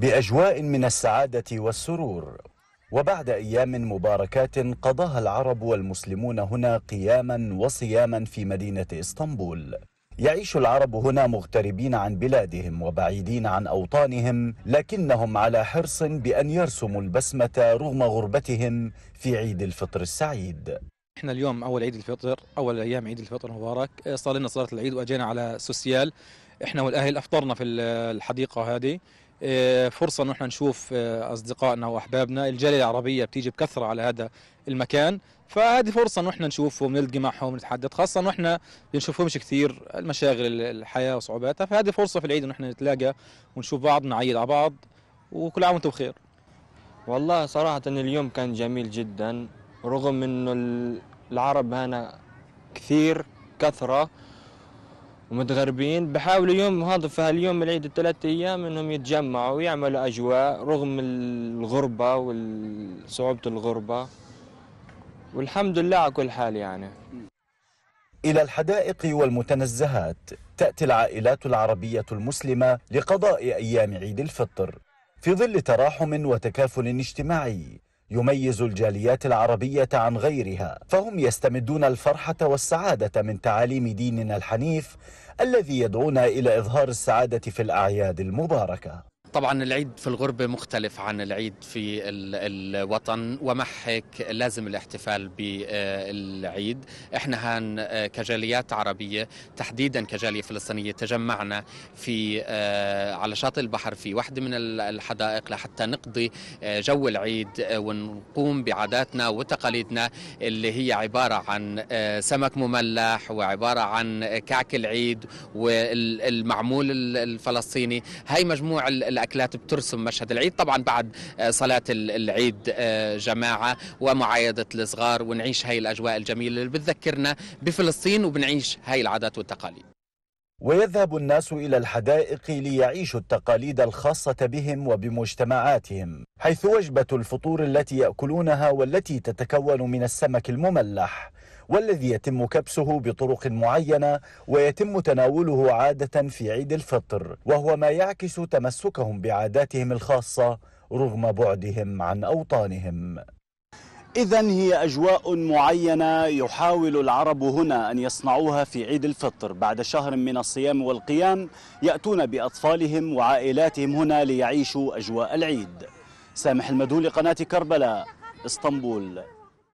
بأجواء من السعادة والسرور. وبعد أيام مباركات قضاها العرب والمسلمون هنا قياما وصياما في مدينة إسطنبول. يعيش العرب هنا مغتربين عن بلادهم وبعيدين عن أوطانهم لكنهم على حرص بأن يرسموا البسمة رغم غربتهم في عيد الفطر السعيد. إحنا اليوم أول عيد الفطر أول أيام عيد الفطر المبارك. صار لنا صلاة العيد وأجينا على سوسيال. إحنا والأهل أفطرنا في الحديقة هذه. إيه، فرصة انه إحنا نشوف إيه، أصدقائنا وأحبابنا. الجالية العربية بتيجي بكثرة على هذا المكان فهذه فرصة انه إحنا نشوفهم ونلقي معهم ونتحدث خاصة انه إحنا بنشوفهمش كثير المشاغل الحياة وصعوباتها. فهذه فرصة في العيد انه إحنا نتلاقى ونشوف بعض نعيد على بعض. وكل عام وأنتم بخير. والله صراحة اليوم كان جميل جدا رغم إنه العرب هنا كثير كثرة. ومتغربين بحاولوا يوم هذا في هاليوم العيد الثلاث أيام إنهم يتجمعوا ويعملوا أجواء رغم الغربة وصعوبه الغربة. والحمد لله على كل حال يعني. إلى الحدائق والمتنزهات تأتي العائلات العربية المسلمة لقضاء أيام عيد الفطر في ظل تراحم وتكافل اجتماعي. يميز الجاليات العربية عن غيرها فهم يستمدون الفرحة والسعادة من تعاليم ديننا الحنيف الذي يدعونا إلى إظهار السعادة في الأعياد المباركة. طبعا العيد في الغربة مختلف عن العيد في الوطن ومع هيك لازم الاحتفال بالعيد. إحنا هان آه، كجاليات عربية تحديدا كجالية فلسطينية تجمعنا في آه، على شاطئ البحر في واحدة من الحدائق لحتى نقضي آه، جو العيد ونقوم بعاداتنا وتقاليدنا اللي هي عبارة عن سمك مملح وعبارة عن كعك العيد والمعمول الفلسطيني. هاي مجموع الأكلات بترسم مشهد العيد. طبعا بعد آه، صلاة العيد آه، جماعة ومعايدة الصغار ونعيش هاي الأجواء الجميلة اللي بتذكرنا بفلسطين وبنعيش هاي العادات والتقاليد. ويذهب الناس إلى الحدائق ليعيشوا التقاليد الخاصة بهم وبمجتمعاتهم. حيث وجبة الفطور التي يأكلونها والتي تتكون من السمك المملح والذي يتم كبسه بطرق معينة ويتم تناوله عادة في عيد الفطر وهو ما يعكس تمسكهم بعاداتهم الخاصة رغم بعدهم عن أوطانهم. إذا هي أجواء معينة يحاول العرب هنا أن يصنعوها في عيد الفطر. بعد شهر من الصيام والقيام يأتون بأطفالهم وعائلاتهم هنا ليعيشوا أجواء العيد. سامح المدهول قناة كربلاء إسطنبول.